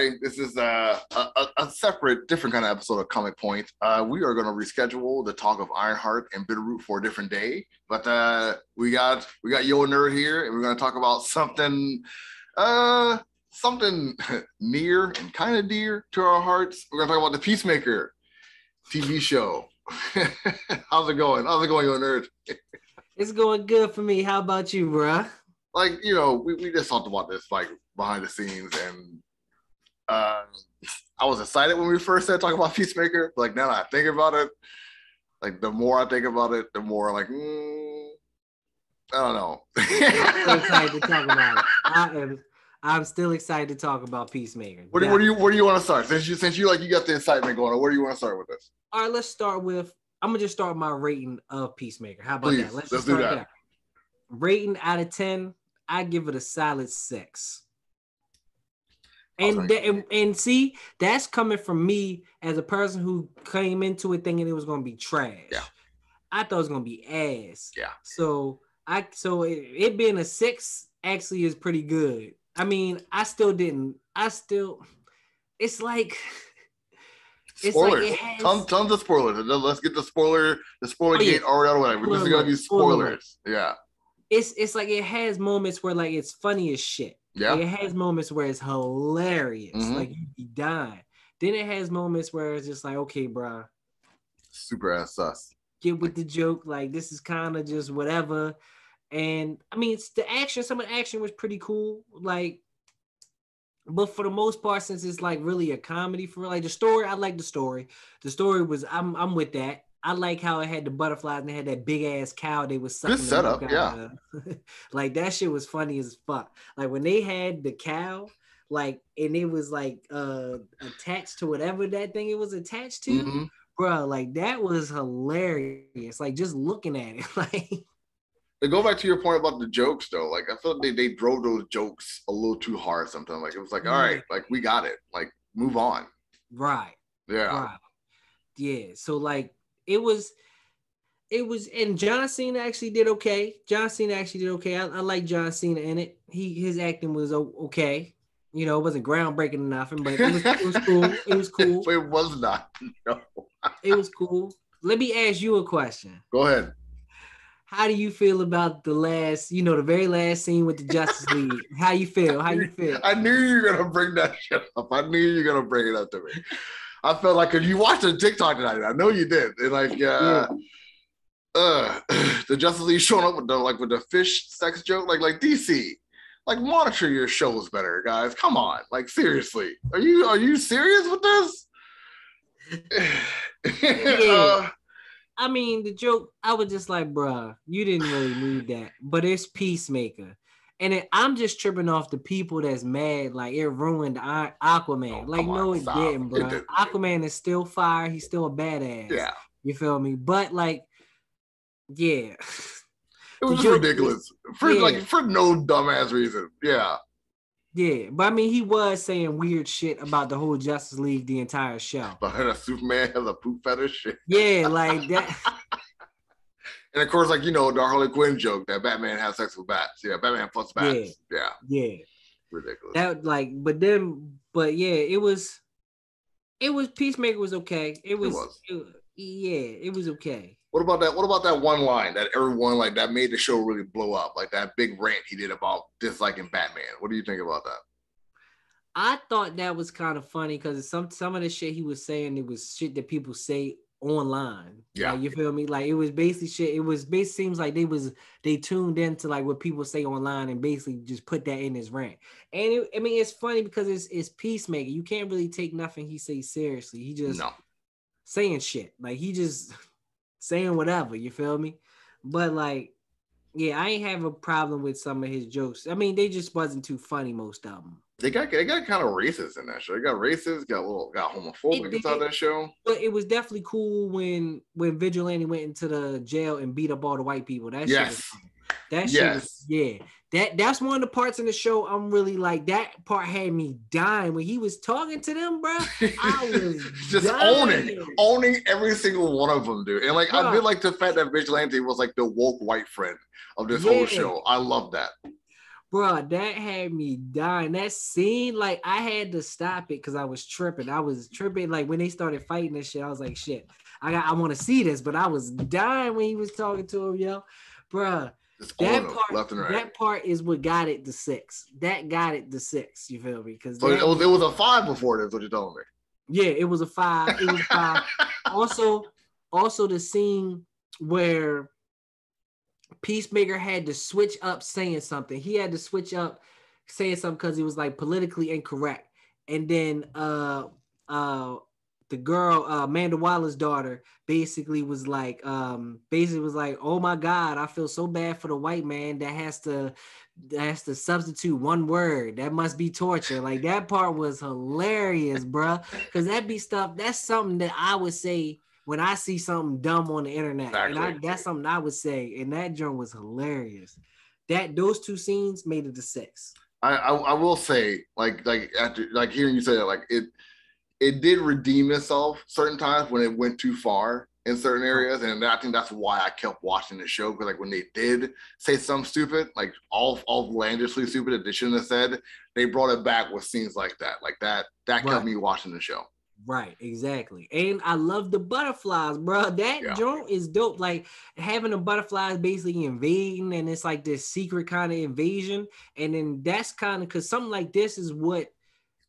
everybody. This is a, a, a separate, different kind of episode of Comic Point. Uh, we are going to reschedule the talk of Ironheart and Bitterroot for a different day. But uh, we got we got Yo Nerd here, and we're going to talk about something, uh, something near and kind of dear to our hearts. We're going to talk about the Peacemaker TV show. How's it going? How's it going, Yo Nerd? It's going good for me. How about you, bruh? Like you know, we, we just talked about this like behind the scenes, and uh, I was excited when we first started talking about Peacemaker. Like now that I think about it, like the more I think about it, the more like mm, I don't know. I'm excited to talk about it. I am. I'm still excited to talk about Peacemaker. What do, you, what do you where do you want to start? Since you since you like you got the excitement going on, where do you want to start with this? All right, let's start with. I'm gonna just start my rating of Peacemaker. How about Please, that? let's just do that. there. Rating out of ten, I give it a solid six. And, that- and and see, that's coming from me as a person who came into it thinking it was gonna be trash. Yeah. I thought it was gonna be ass. Yeah. So I so it, it being a six actually is pretty good. I mean, I still didn't. I still. It's like. It's like Spoilers. it has- tons, tons of spoilers. Let's get the spoiler the spoiler Oh, yeah. gate already out of the way. Is Spoiler gonna be alert, spoiler alert. spoilers. Yeah. It's it's like it has moments where like it's funny as shit. Yeah. Like, it has moments where it's hilarious. Mhm. Like you be dying. Then it has moments where it's just like, okay, bruh, Super ass sus. get with the joke. Like this is kind of just whatever. And I mean, it's the action. Some of the action was pretty cool. Like, but for the most part, since it's like really a comedy for like the story, I like the story. The story was I'm I'm with that. I like how it had the butterflies and it had that big ass cow they was sucking. the setup, of. like that shit was funny as fuck. Like when they had the cow, like and it was like uh attached to whatever that thing it was attached to Mhm. bro, like that was hilarious. Like just looking at it, like To go back to your point about the jokes though, like I feel like they, they drove those jokes a little too hard sometimes. Like it was like, all right, like we got it. Like move on. right, Yeah. right, yeah. So like it was, it was, and John Cena actually did okay. John Cena actually did okay. I, I like John Cena in it. He his acting was okay. You know, it wasn't groundbreaking or nothing, but it was, it was cool. It was cool. It was not. No. It was cool. Let me ask you a question. Go ahead. How do you feel about the last, you know, the very last scene with the Justice League? How you feel? How you feel? I knew you were gonna bring that shit up. I knew you were gonna bring it up to me. I felt like you watched a TikTok tonight, I know you did. And like, uh, uh, the Justice League showing up with the like with the fish sex joke, like like DC, like monitor your shows better, guys. Come on, like seriously, are you are you serious with this? Uh, I mean, the joke, I was just like, bruh, you didn't really need that. But it's Peacemaker. And it, I'm just tripping off the people that's mad, like it ruined Aquaman. Oh, like, no, it stop. didn't, It bro. didn't. Aquaman is still fire. He's still a badass. yeah, You feel me? But like, yeah. it was ridiculous for yeah. like for no dumbass reason. Yeah, Yeah. But I mean, he was saying weird shit about the whole Justice League the entire show. but a Superman has a poop fetish. Yeah, like that. And of course, like you know, the Harley Quinn joke that Batman has sex with bats. Yeah, Batman fucks bats. Yeah, Yeah. ridiculous. that like but then but yeah it was it was peacemaker was okay it was, was. it- yeah it was okay what about that? What about that one line that everyone like that made the show really blow up? Like that big rant he did about disliking Batman. What do you think about that? i thought that was kind of funny because some some of the shit he was saying it was shit that people say online Yeah. Like, you feel me like it was basically shit it was basically seems like they was they tuned into like what people say online and basically just put that in his rant and it, i mean it's funny because it's it's peacemaker you can't really take nothing he say seriously he just No, saying shit. Like he just saying whatever, you feel me? But like, yeah, I ain't have a problem with some of his jokes. I mean, they just wasn't too funny, most of them. They got they got kind of racist in that show. They got racist, got a little got homophobic inside that show. But it was definitely cool when when Vigilante went into the jail and beat up all the white people. That shit was Yes. That shit Yes. was, yeah. That that's one of the parts in the show I'm really like that part had me dying when he was talking to them, bro. I was Just dying. owning, owning every single one of them, dude. And like I did like the fact that Vigilante was like the woke white friend of this whole show. I love that. Bro, that had me dying. That scene, like I had to stop it because I was tripping. I was tripping. Like when they started fighting this shit, I was like, shit, I got I want to see this, but I was dying when he was talking to him, yo. Bruh. That part, right. that part is what got it to six. That got it to six. You feel me? Because so oh, it was it was a five before this. What you're telling me? Yeah, it was a five. It was five. also, also the scene where Peacemaker had to switch up saying something. He had to switch up saying something because he was like politically incorrect. And then uh uh the girl, uh Amanda Waller's daughter, basically was like, um, basically was like, oh my god, I feel so bad for the white man that has to that has to substitute one word. That must be torture. Like that part was hilarious, bruh. Cause that be stuff, that's something that I would say when I see something dumb on the internet. Exactly. And I, that's something I would say. And that joint was hilarious. That those two scenes made it to six. I, I, I will say, like, like after like hearing you say that, like it it did redeem itself certain times when it went too far in certain areas, and I think that's why I kept watching the show because like when they did say something stupid, like all all landishly stupid that they shouldn't have said, they brought it back with scenes like that. Like that that right. kept me watching the show. Right, exactly. And I love the butterflies, bro. That yeah. joint is dope. Like having the butterflies basically invading, and it's like this secret kind of invasion. And then that's kind of because something like this is what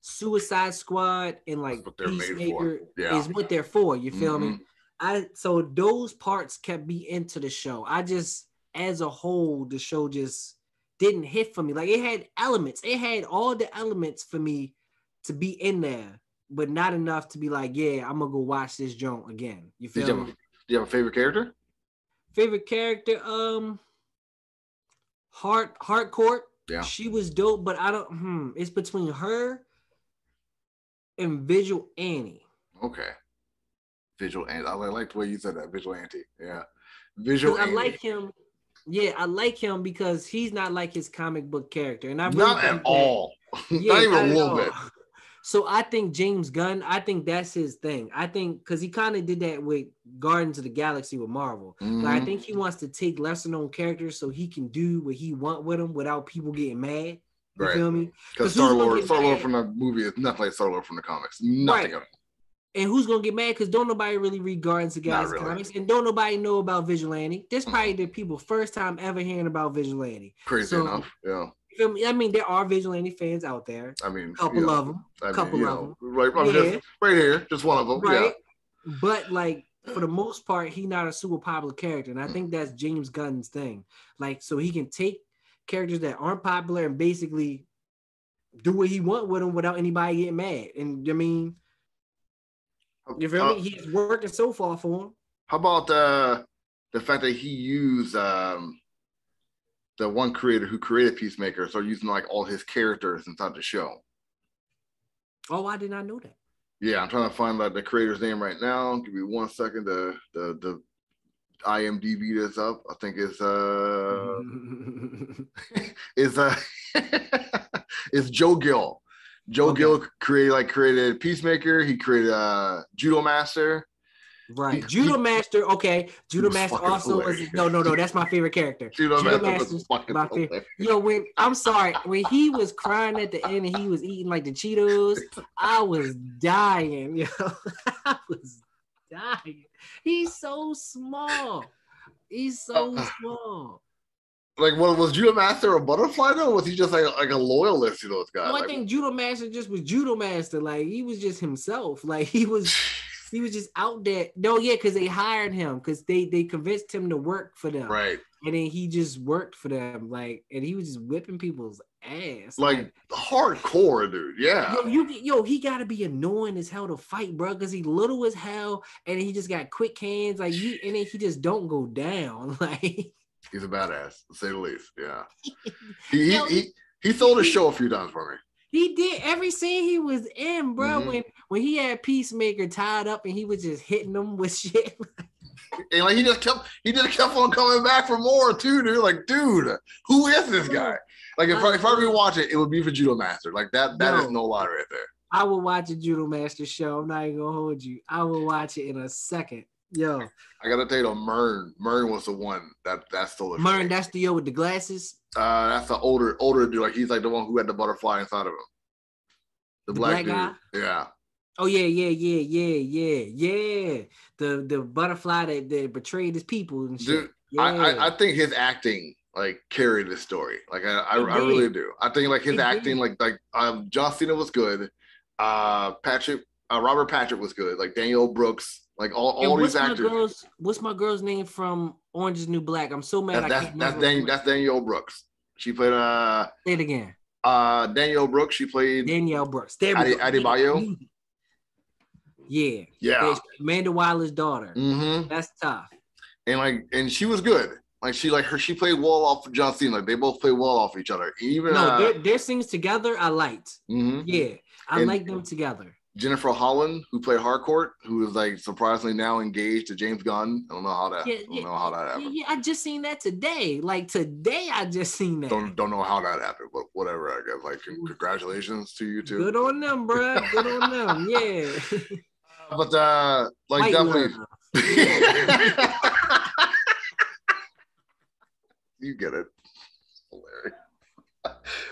Suicide Squad and like Peacemaker yeah. is what they're for. You feel mm-hmm. me? I so those parts kept me into the show. I just as a whole, the show just didn't hit for me. Like it had elements, it had all the elements for me to be in there but not enough to be like, yeah, I'm gonna go watch this joint again. You feel do you, me? Have, do you have a favorite character? Favorite character, um, Heart Harcourt. Yeah, she was dope, but I don't. Hmm, it's between her and Visual Annie. Okay, Visual Annie. I like the way you said that. Visual Annie. Yeah, Visual. I like him. Yeah, I like him because he's not like his comic book character, and I really not at all. Yeah, not even a little bit. So I think James Gunn, I think that's his thing. I think because he kind of did that with Guardians of the Galaxy with Marvel. Mm-hmm. I think he wants to take lesser known characters so he can do what he want with them without people getting mad. You right. feel me? Because Star Lord, Star Lord from the movie is nothing like Star Lord from the comics. Nothing right. And who's gonna get mad? Because don't nobody really read Guardians of the Galaxy really. comics, and don't nobody know about Vigilante. This mm-hmm. probably the people first time ever hearing about Vigilante. Crazy so, enough, yeah. I mean, there are vigilante fans out there. I mean, a couple of them. A couple mean, of know, them. Right, I'm yeah. just right here, just one of them. Right. Yeah. But like for the most part, he's not a super popular character, and I think that's James Gunn's thing. Like, so he can take characters that aren't popular and basically do what he want with them without anybody getting mad. And I mean, you feel uh, me? He's working so far for him. How about uh, the fact that he used um, the one creator who created Peacemaker started using like all his characters inside the show. Oh, I did not know that. Yeah, I'm trying to find like the creator's name right now. Give me one second. The the the IMDb this up. I think it's uh it's uh it's Joe Gill. Joe okay. Gill created like created Peacemaker. He created uh Judo Master. Right. Judo Master, okay. Judo Master also is no, no, no. That's my favorite character. Judo, Judo Master is my favorite. Yo, when I'm sorry, when he was crying at the end and he was eating like the Cheetos, I was dying. Yo, I was dying. He's so small. He's so uh, small. Like, what was Judo Master a butterfly though? was he just like like a loyalist to those guys? No, I like, think Judo Master just was Judo Master. Like he was just himself. Like he was he was just out there. No, yeah, because they hired him because they they convinced him to work for them. Right. And then he just worked for them, like, and he was just whipping people's ass, like, like hardcore, dude. Yeah. Yo, you yo, he gotta be annoying as hell to fight, bro, because he little as hell, and he just got quick hands, like you, and then he just don't go down, like. He's a badass, to say the least. Yeah. he, he, he, he sold his show a few times for me. He did every scene he was in, bro. Mm-hmm. When when he had Peacemaker tied up and he was just hitting them with shit. and like he just kept he just kept on coming back for more too, dude. Like, dude, who is this guy? Like if I, if I rewatch it, it would be for Judo Master. Like that that no, is no lie right there. I will watch a Judo Master show. I'm not even gonna hold you. I will watch it in a second. Yo, I gotta tell you, though, Murn, Murn was the one that that stole it. Murn, that's the yo with the glasses. Uh, that's the older older dude. Like he's like the one who had the butterfly inside of him. The, The black, black dude. Yeah. Oh yeah, yeah, yeah, yeah, yeah, yeah. The the butterfly that, that betrayed his people and shit. Dude, yeah. I, I I think his acting like carried this story. Like I I, I really do. I think like his It acting, did. like like um John Cena was good. Uh Patrick uh, Robert Patrick was good. Like Danielle Brooks. Like all, And all what's these my actors. girl's what's my girl's name from Orange is New Black? I'm so mad That's I that's can't that's. Dan, that's Danielle Brooks. She played uh Say it again. uh Danielle Brooks. She played Danielle Brooks. There we Adi- go. Adebayo? Yeah. yeah. Amanda Waller's daughter. Mm-hmm. That's tough. And like and she was good. Like she like her she played well off of John Cena. Like they both played well off each other. Even No, uh, their, their scenes together I liked. mhm. Yeah. I And- like them together. Jennifer Holland, who played Harcourt, who is like surprisingly now engaged to James Gunn. I don't know how that. Yeah, I don't yeah, know how that happened. yeah, I just seen that today. Like today, I just seen that. Don't don't know how that happened, but whatever. I guess like congratulations to you too. Good on them, bro. Good on them. Yeah. But uh, like White definitely, you get it. Hilarious.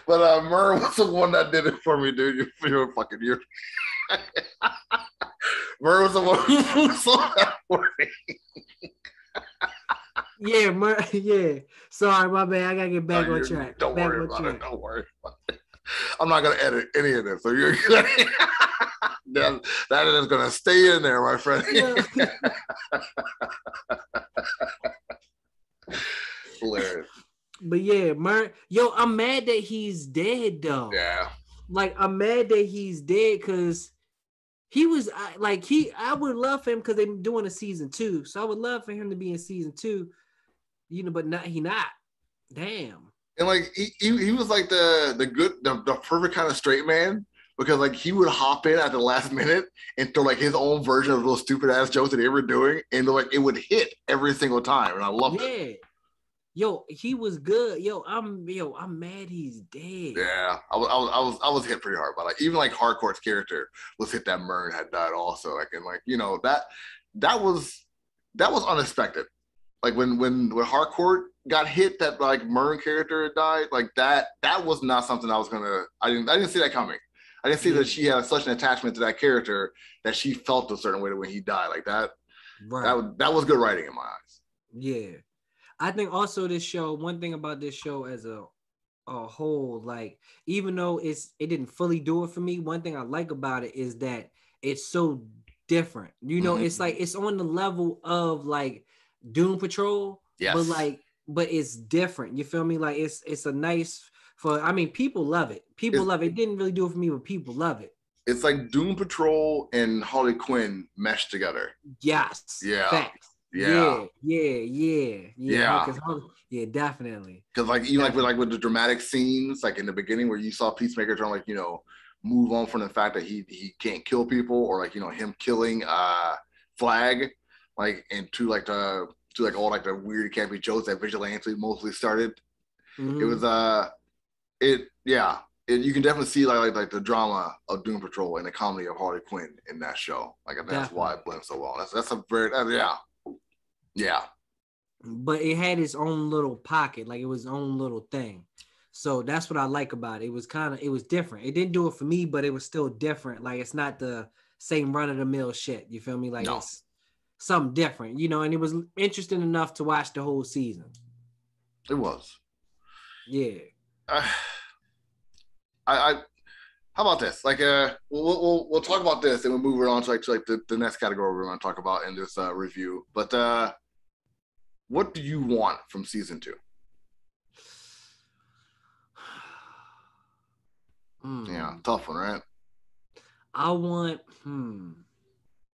But uh, Murr was the one that did it for me, dude. You, you're fucking you. Murr was the one who that for me. Yeah, Mer- yeah. Sorry, my bad. I gotta get back No, on track. Don't back worry about track. it. Don't worry about it. I'm not gonna edit any of this, so you're good. that, that is gonna stay in there, my friend. Hilarious. But yeah, Mer- yo, I'm mad that he's dead though. Yeah. Like I'm mad that he's dead because he was I, like he. I would love him because they're doing a season two, so I would love for him to be in season two. You know, but not he not. Damn. And like he, he, he was like the the good the, the perfect kind of straight man because like he would hop in at the last minute and throw like his own version of those stupid ass jokes that they were doing and like it would hit every single time and I loved it. Yo, he was good. Yo, I'm yo, I'm mad he's dead. Yeah, I was, I was I was I was hit pretty hard by like even like Harcourt's character was hit that Murn had died also like and like you know that that was that was unexpected. Like when when when Harcourt got hit, that like Murn character had died. Like that that was not something I was gonna. I didn't I didn't see that coming. I didn't see Yeah. that mm-hmm. she had such an attachment to that character that she felt a certain way when he died. Like that Right. that that was good writing in my eyes. Yeah. I think also this show, one thing about this show as a a whole, like even though it's it didn't fully do it for me, one thing I like about it is that it's so different. You know, Mhm. it's like it's on the level of like Doom Patrol, Yes. but like but it's different. You feel me? Like it's it's a nice for I mean people love it. People It's- love it. It didn't really do it for me, but people love it. it's like Doom Patrol and Harley Quinn meshed together. Yes. Yeah. Facts. Yeah. Yeah, yeah, yeah, yeah. Yeah. definitely. Because like even like with like with the dramatic scenes, like in the beginning where you saw Peacemaker trying like you know move on from the fact that he he can't kill people or like you know him killing uh Flag, like and to like the to like all like the weird campy jokes that Vigilante mostly started. It Mhm. was uh it yeah. It, you can definitely see like, like like the drama of Doom Patrol and the comedy of Harley Quinn in that show. Like I think that's why it blends so well. That's that's a very uh, yeah yeah but it had its own little pocket, like it was its own little thing. So that's what I like about it. It was kind of it was different. It didn't do it for me, but it was still different. Like it's not the same run of the mill shit. You feel me? Like No. it's something different, you know. And it was interesting enough to watch the whole season. it was. Yeah. I, I, how about this? Like, uh, we'll, we'll we'll talk about this, and we'll move it on to like to like the, the next category we're going to talk about in this uh, review. But uh, what do you want from season two? Hmm. Yeah, tough one, right? I want, hmm,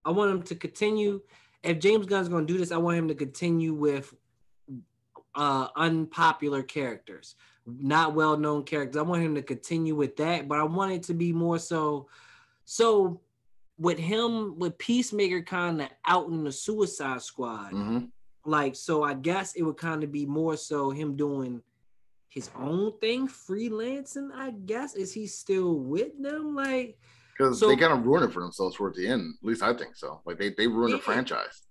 I want him to continue. If James Gunn's gonna do this, I want him to continue with uh unpopular characters, not well-known characters. I want him to continue with that, but I want it to be more so. So, with him, with Peacemaker kind of out in the Suicide Squad, hmm like so, I guess it would kind of be more so him doing his own thing, freelancing. I guess is he still with them? Like. Because So- they kind of ruined it for themselves towards the end. At least I think so. Like they they ruined the franchise.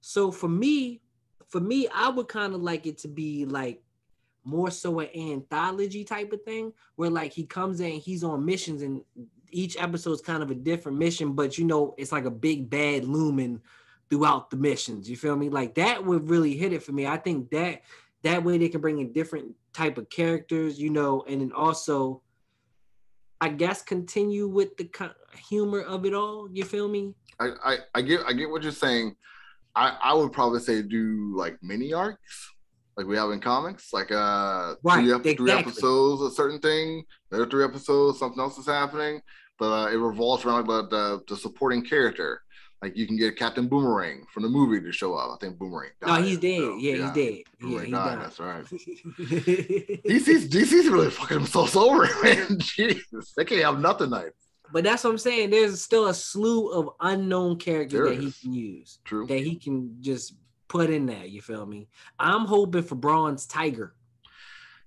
So for me, for me, I would kind of like it to be like more so an anthology type of thing where like he comes in, he's on missions and each episode is kind of a different mission, but you know, it's like a big bad looming throughout the missions. You feel me? Like that would really hit it for me. I think that that way they can bring in different type of characters, you know, and then also I guess continue with the humor of it all. You feel me? I, I, I get I get what you're saying. I, I would probably say do like mini arcs, like we have in comics, like uh right, three, exactly. three episodes, a certain thing. There are three episodes, something else is happening, but uh, it revolves around the, the the supporting character. Like you can get Captain Boomerang from the movie to show up. I think Boomerang. Died, no, he's dead. So, yeah, yeah, he's dead. Boomerang yeah, he died. died. That's right. DC's DC's really fucking themselves over, man. Jesus, they can't have nothing nice. But that's what I'm saying. There's still a slew of unknown characters there that is. he can use. True. That he can just put in there. You feel me? I'm hoping for Bronze Tiger.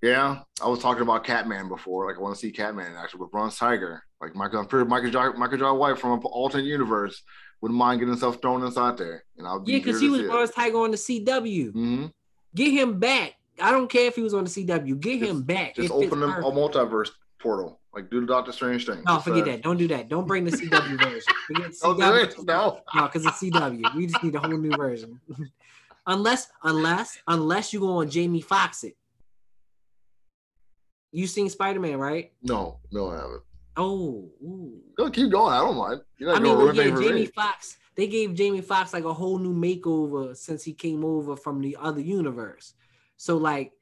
Yeah, I was talking about Catman before. Like I want to see Catman actually with Bronze Tiger. Like Michael, I'm pretty Michael J. Michael Jai White from an alternate universe wouldn't mind getting himself thrown inside there. And I'll be yeah, because he was Bronze Tiger on the CW. Mm-hmm. Get him back. I don't care if he was on the CW. Get just, him back. Just open a, a multiverse portal. Like do the Doctor Strange thing. No, forget uh, that. Don't do that. Don't bring the CW version. Forget CW. Don't do it. No, no, because it's CW. We just need a whole new version. unless, unless, unless you go on Jamie Foxx it. You seen Spider Man, right? No, no, I haven't. Oh, ooh. go keep going. I don't mind. I mean, well, yeah, Jamie Foxx. They gave Jamie Foxx like a whole new makeover since he came over from the other universe. So like,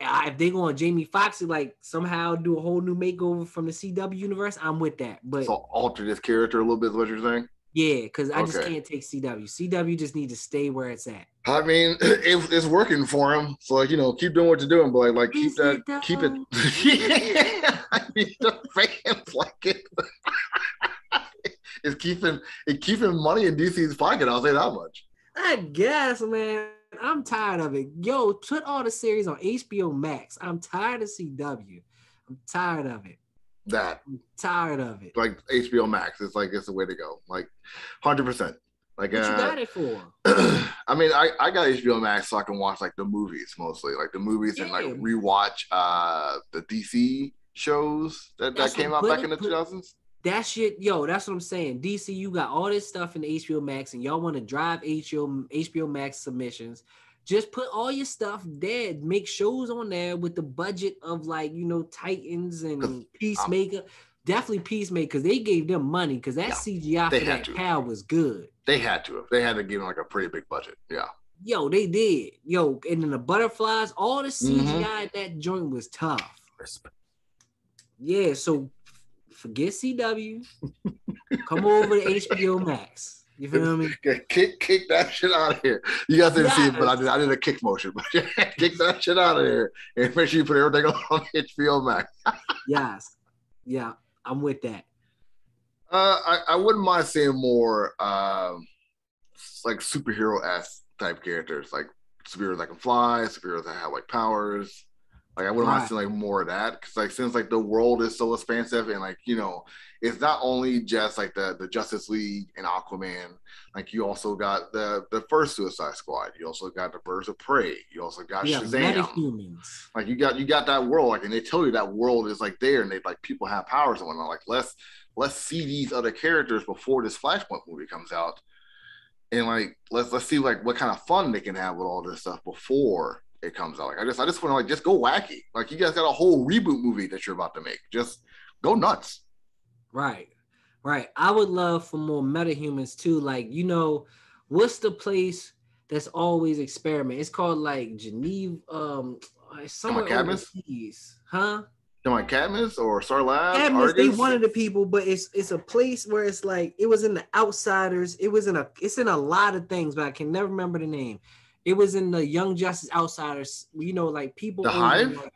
if they go on Jamie Foxx like somehow do a whole new makeover from the CW universe, I'm with that. But so alter this character a little bit. Is what you're saying? Yeah, because I okay. just can't take CW. CW just need to stay where it's at. I mean, it, it's working for him. So like, you know, keep doing what you're doing, but like, like keep that, it keep it. yeah, I mean, the fans like it. it's keeping it keeping money in DC's pocket. I'll say that much. I guess, man. I'm tired of it. Yo, put all the series on HBO Max. I'm tired of CW. I'm tired of it that. I'm tired of it. Like HBO Max, it's like it's the way to go. Like hundred percent. Like what uh, you got it for? I mean, I, I got HBO Max so I can watch like the movies mostly, like the movies yeah. and like rewatch uh the DC shows that, that came out back in the two thousands. That shit, yo, that's what I'm saying. DC, you got all this stuff in HBO Max, and y'all want to drive HBO HBO Max submissions just put all your stuff there. Make shows on there with the budget of like you know Titans and Peacemaker. Definitely Peacemaker because they gave them money because that yeah, CGI for that to. cow was good. They had to. They had to give them like a pretty big budget. Yeah. Yo, they did. Yo, and then the butterflies, all the CGI mm-hmm. that joint was tough. Yeah, so forget CW. Come over to HBO Max. You feel me? Kick, kick that shit out of here. You guys didn't see it, but I did. I did a kick motion. But kick that shit out of here, and make sure you put everything on HBO Max. yes, yeah, I'm with that. Uh, I, I wouldn't mind seeing more um, like superhero ass type characters, like superheroes that can fly, superheroes that have like powers. Like I wouldn't right. mind seeing like more of that because like since like the world is so expansive and like you know it's not only just like the the Justice League and Aquaman. Like you also got the the first Suicide Squad. You also got the Birds of Prey. You also got yeah, Shazam. Like you got you got that world. Like and they tell you that world is like there, and they like people have powers and whatnot. Like let's let's see these other characters before this Flashpoint movie comes out, and like let's let's see like what kind of fun they can have with all this stuff before it comes out. Like I just I just want to like just go wacky. Like you guys got a whole reboot movie that you're about to make. Just go nuts. Right. Right. I would love for more metahumans too. Like, you know, what's the place that's always experiment? It's called like Geneva, um somewhere overseas. Huh? Like Cadmus or Star Labs? Cadmus, they one of the people, but it's it's a place where it's like it was in the outsiders. It was in a it's in a lot of things, but I can never remember the name. It was in the Young Justice Outsiders, you know, like people. The Hive. Like,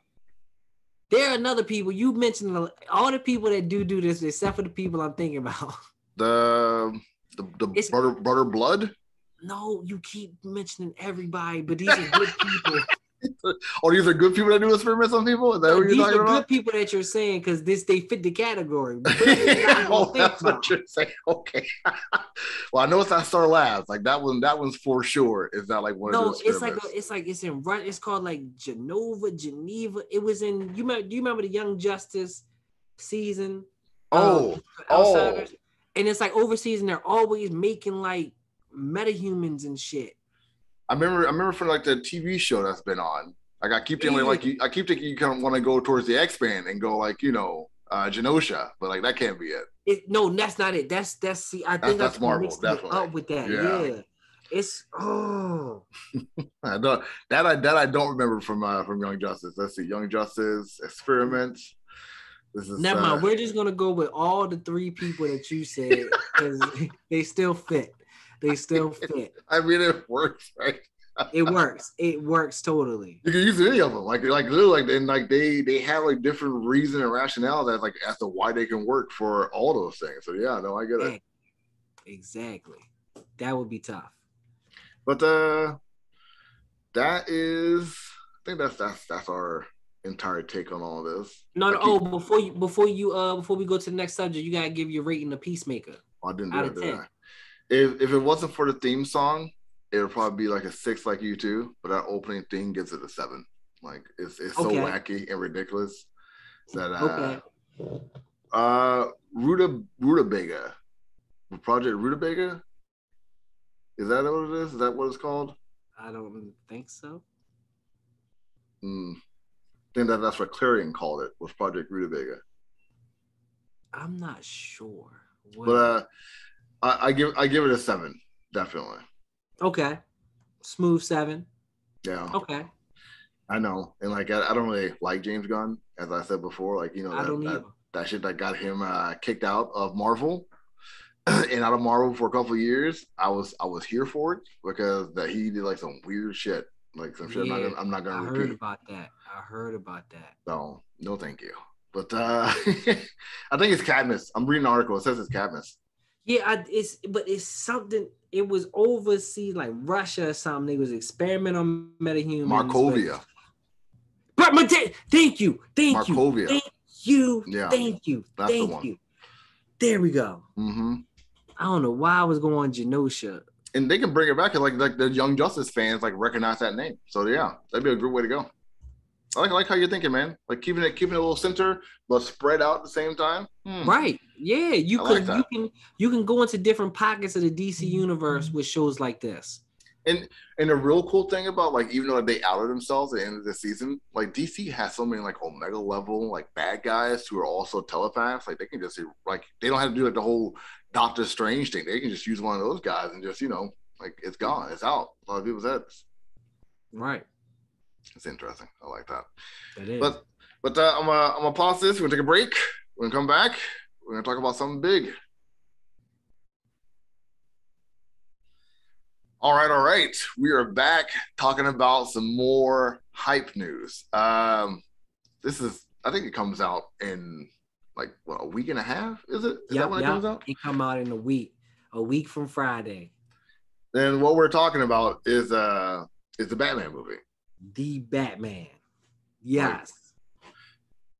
there are another people you mentioned all the people that do do this, except for the people I'm thinking about. The the, the butter butter blood. No, you keep mentioning everybody, but these are good people. oh, these are good people that do experiments on people. Is that what These you're are talking good people that you're saying because this they fit the category. oh, that's what you're saying. Okay. well, I know it's not Star Labs. Like that one. That one's for sure. Is that like one no, it's like a, it's like it's in run. It's called like Genova, Geneva. It was in you. Remember, do you remember the Young Justice season? oh, um, oh. And it's like overseas, and they're always making like metahumans and shit. I remember. I remember from like the TV show that's been on. Like I keep thinking, like you, I keep thinking you kind of want to go towards the X-Men and go like you know uh Genosha, but like that can't be it. It, no, that's not it. That's that's see. I That's- think that's I Marvel, mixed definitely. up with that. Yeah. Yeah. It's oh I don't that I that I don't remember from uh from Young Justice. Let's see, Young Justice experiments. This is never uh, mind. We're just gonna go with all the three people that you said because they still fit. They still fit. I mean, it works, right? It works. It works totally. You can use any of them, like like literally, like and like they they have like different reason and rationale that like as to why they can work for all those things. So yeah, no, I get it. Exactly. That would be tough. But uh, that is, I think that's that's that's our entire take on all of this. No, no. I Oh, before you before you uh before we go to the next subject, you gotta give your rating to Peacemaker. I didn't do Out that, of did 10. If if it wasn't for the theme song, it would probably be like a six, like you two. But that opening thing gives it a seven. Like it's it's so wacky and ridiculous that uh, Okay. uh, Ruta Rutabaga, Project Rutabaga. Is that what it is? Is that what it's called? I don't think so. Mm. I think that that's what Clarion called it. Was Project Rutabaga. I'm not sure. What- But uh, I, I give I give it a seven, definitely. okay. Smooth seven. Yeah. Okay. I know, and like I, I don't really like James Gunn, as I said before. Like you know I that, don't that, that shit that got him uh, kicked out of Marvel and out of Marvel for a couple of years. I was I was here for it because that he did like some weird shit, like some shit I'm not gonna, I'm not gonna heard repeat. about that. I heard about that. So no, thank you. But uh I think it's Cadmus. I'm reading an article. It says it's Cadmus. Yeah, I, it's but it's something. It was overseas, like Russia or something. They was experimenting on metahumans. Markovia. But, but th- thank you, thank you, thank you, Yeah, thank you, that's thank you. There we go. hmm I don't know why I was going on Genosha. And they can bring it back and like like the Young Justice fans like recognize that name. So yeah, that'd be a good way to go. I like I like how you're thinking, man. Like keeping it keeping it a little center, but spread out at the same time. Hmm. Right? Yeah, you I could like you can you can go into different pockets of the DC universe with shows like this. And and the real cool thing about like even though they outed themselves at the end of the season, like DC has so many like Omega level like bad guys who are also telepaths. Like they can just like they don't have to do like the whole Doctor Strange thing. They can just use one of those guys and just you know like it's gone, it's out. A lot of people said it's, Right. It's interesting. I like that. It is. But but uh, I'm gonna I'm gonna pause this. We're gonna take a break. We're gonna come back. We're gonna talk about something big. All right, all right. We are back talking about some more hype news. Um, this is I think it comes out in like what a week and a half. Is it? Is that Yep, it yep. comes out? It come out in a week, a week from Friday. Then what we're talking about is uh is the Batman movie. The Batman. Yes.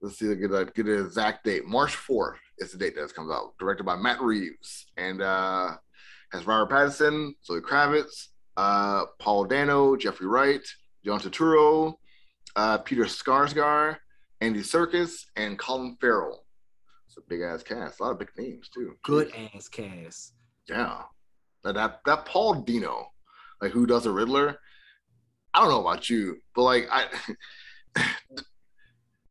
Let's see, get a get a exact date. March fourth is the date that it comes out. Directed by Matt Reeves and uh, has Robert Pattinson, Zoe Kravitz, uh, Paul Dano, Jeffrey Wright, John Turturro, uh, Peter Sarsgaard, Andy Serkis, and Colin Farrell. It's a big ass cast. A lot of big names too. Good ass cast. Yeah. That, that that Paul Dano, like who does the Riddler. I don't know about you, but like I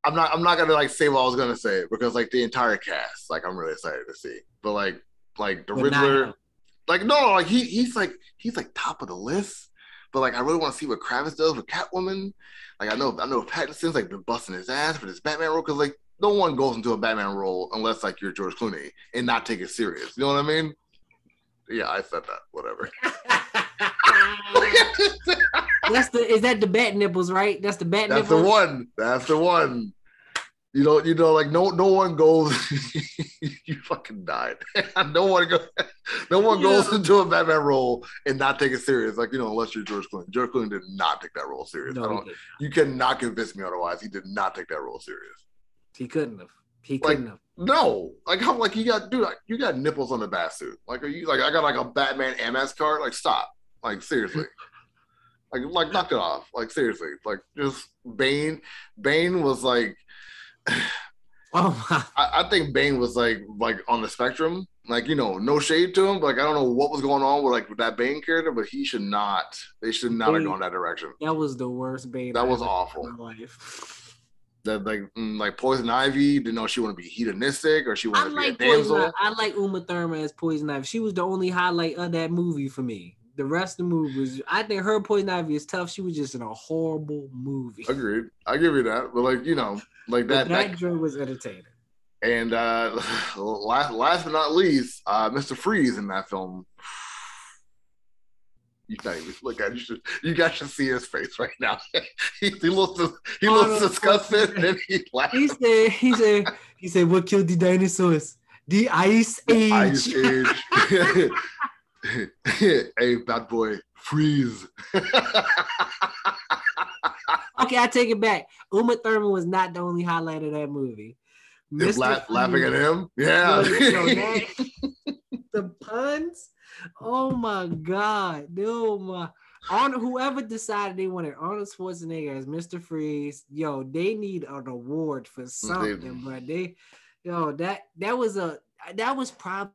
I'm not I'm not gonna like say what I was gonna say because like the entire cast, like I'm really excited to see. But like like the But Riddler, him. like no, no, like he he's like he's like top of the list. But like I really want to see what Kravitz does with Catwoman. Like I know I know Pattinson's like been busting his ass for this Batman role because like no one goes into a Batman role unless like you're George Clooney and not take it serious. You know what I mean? Yeah, I said that. Whatever. That's the is that the bat nipples, right? That's the bat That's the one. That's the one. You know, you know, like no, no one goes. you fucking died. no one goes. No one goes into a Batman role and not take it serious. Like you know, unless you're George Clooney. George Clooney did not take that role serious. No. You cannot convince me otherwise. He did not take that role serious. he couldn't have. He Like- couldn't have. No, like how like you got dude, like you got nipples on the bat suit. Like are you like I got like a Batman MS card? Like stop. Like seriously. like like knock it off. Like seriously. Like just Bane. Bane was like Oh my. I, I think Bane was like like on the spectrum. Like, you know, no shade to him, but like I don't know what was going on with like with that Bane character, but he should not they should not have gone that direction. That was the worst Bane. That I was awful. in my life. That like mm, like Poison Ivy didn't know she want to be hedonistic or she I wanted to like be a damsel. Poison. I like Uma Thurman as Poison Ivy. She was the only highlight of that movie for me. The rest of the movie was. I think her Poison Ivy is tough. She was just in a horrible movie. Agreed. I give you that. But like, you know, like that, that that joint was entertaining. and uh last last but not least, uh Mr. Freeze in that film. You can't even look at it. You should you guys should see his face right now. he, he looks he looks disgusted and he laughs. He said. He said. He said, "What killed the dinosaurs? The ice age." Ice Age. hey, bad boy, freeze. Okay, I take it back. Uma Thurman was not the only highlight of that movie. Laugh, laughing at him. Yeah. Yo, yo, that- the puns. Oh my god. No my on whoever decided they wanted Arnold Schwarzenegger as Mr. Freeze, yo, they need an award for something, but they yo, that that was a that was probably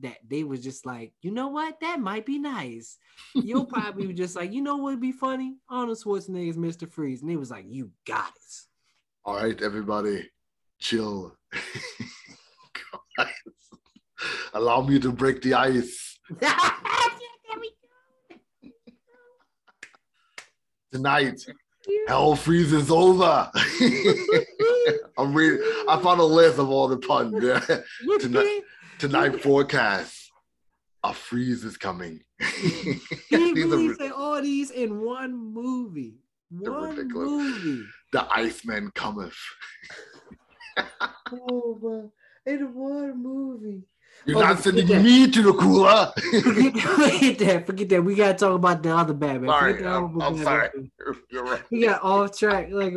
that they was just like, you know what, that might be nice. You'll probably be just like, you know what would be funny? Arnold Schwarzenegger's Mr. Freeze. And they was like, you got it. All right, everybody, chill. Allow me to break the ice. Tonight, hell freezes over. I'm reading. I found a list of all the puns. Yeah. Tonight- Tonight forecast. A freeze is coming. He are all these in one movie. One ridiculous. movie. the Iceman cometh. Oh! In one movie. You're Oh, not sending that. me to the cooler. Forget, forget that. Forget that. We gotta talk about the other Batman. Sorry, I'm- I'm sorry. You're right. We got off track. Like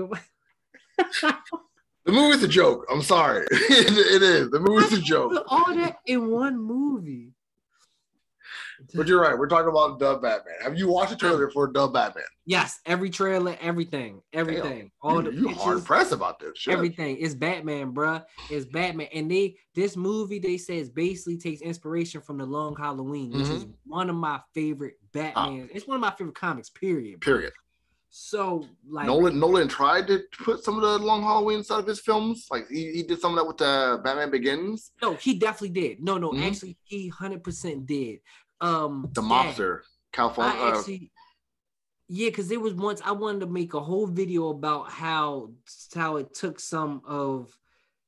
The movie's a joke. I'm sorry. it, it is. The movie's a joke. all that in one movie. But you're right. We're talking about Dub Batman. Have you watched the trailer for Dub Batman? Yes, every trailer, everything, everything, all the you, you hard pressed about this shit. everything. It's Batman, bruh. It's Batman, and they this movie they say is basically takes inspiration from the Long Halloween, which is mm-hmm. one of my favorite Batman. It's one of my favorite comics. Period. Period. So like Nolan Nolan tried to put some of the Long Halloween side of his films. Like he, he did some of that with the Batman Begins. no, he definitely did. No, no, Mhm. actually, he hundred percent did. Um, The mobster, California. I uh, actually, yeah, because there was once I wanted to make a whole video about how how it took some of